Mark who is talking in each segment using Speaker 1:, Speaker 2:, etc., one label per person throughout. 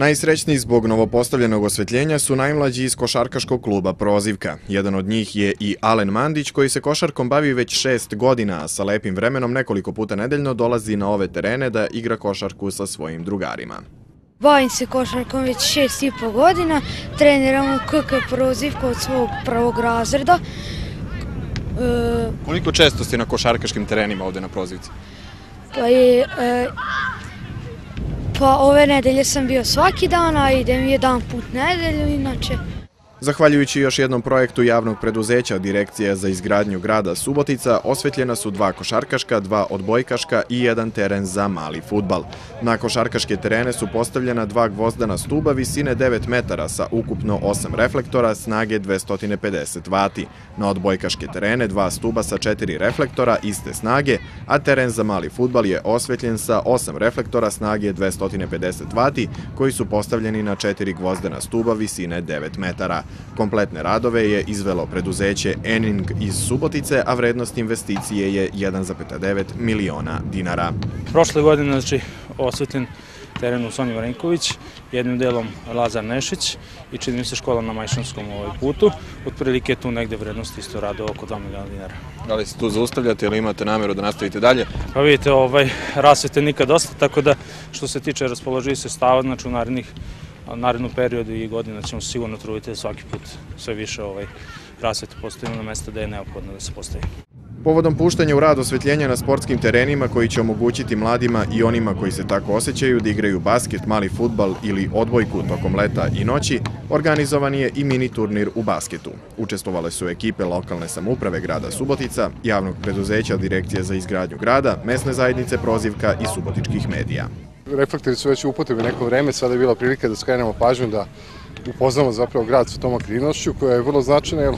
Speaker 1: Najsrećniji zbog novopostavljenog osvetljenja su najmlađi iz košarkaškog kluba Prozivka. Jedan od njih je i Alen Mandić koji se košarkom bavi već šest godina, a sa lepim vremenom nekoliko puta nedeljno dolazi na ove terene da igra košarku sa svojim drugarima.
Speaker 2: Bavim se košarkom već šest i po godina, treniram u KK Prozivka od svog prvog razreda.
Speaker 1: E... Koliko često ste na košarkaškim terenima ovde na Prozivci?
Speaker 2: Pa je, e, Pa ove nedelje sam bio svaki dan, a idem jedan put nedelju, inače
Speaker 1: Zahvaljujući još jednom projektu javnog preduzeća Direkcija za izgradnju grada Subotica, osvetljena su dva košarkaška, dva odbojkaška i jedan teren za mali futbal. Na košarkaške terene su postavljena dva gvozdana stuba visine 9 metara sa ukupno 8 reflektora snage 250 vati. Na odbojkaške terene dva stuba sa 4 reflektora iste snage, a teren za mali futbal je osvetljen sa 8 reflektora snage 250 vati koji su postavljeni na 4 gvozdena stuba visine 9 metara. Kompletne radove je izvelo preduzeće Ening iz Subotice, a vrednost investicije je 1,9 miliona dinara.
Speaker 3: Prošle godine, znači, osvetljen teren u Sonja Varenković, jednim delom Lazar Nešić i čini mi se škola na Majšanskom ovaj putu. Otprilike tu negde vrednost isto rade oko 2 miliona dinara.
Speaker 1: Da li se tu zaustavljate ili imate nameru da nastavite dalje?
Speaker 3: Pa vidite, ovaj, rasvete nikad dosta, tako da što se tiče raspoloživi se stava, znači u narednih narednom periodu i godina ćemo sigurno truditi da svaki put sve više ovaj rasvete postavimo na mesta da je neophodno da se postavi.
Speaker 1: Povodom puštanja u rad osvetljenja na sportskim terenima koji će omogućiti mladima i onima koji se tako osjećaju da igraju basket, mali futbal ili odbojku tokom leta i noći, organizovan je i mini turnir u basketu. Učestvovale su ekipe lokalne samuprave grada Subotica, javnog preduzeća Direkcije za izgradnju grada, mesne zajednice Prozivka i subotičkih medija
Speaker 4: reflektori su već u upotrebi neko vreme, sada je bila prilika da skrenemo pažnju da upoznamo zapravo grad sa tom aktivnošću koja je vrlo značajna jer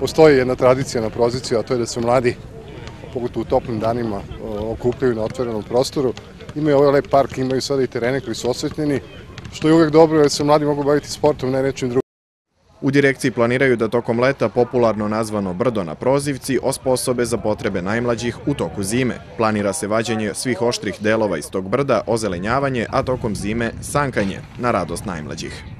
Speaker 4: postoji jedna tradicija na proziciju, a to je da se mladi, pogotovo u toplim danima, okupljaju na otvorenom prostoru. Imaju ovaj lep park, imaju sada i terene koji su osvetljeni, što je uvek dobro jer se mladi mogu baviti sportom, ne nečim drugim.
Speaker 1: U direkciji planiraju da tokom leta popularno nazvano brdo na prozivci osposobe za potrebe najmlađih u toku zime. Planira se vađenje svih oštrih delova iz tog brda, ozelenjavanje, a tokom zime sankanje na radost najmlađih.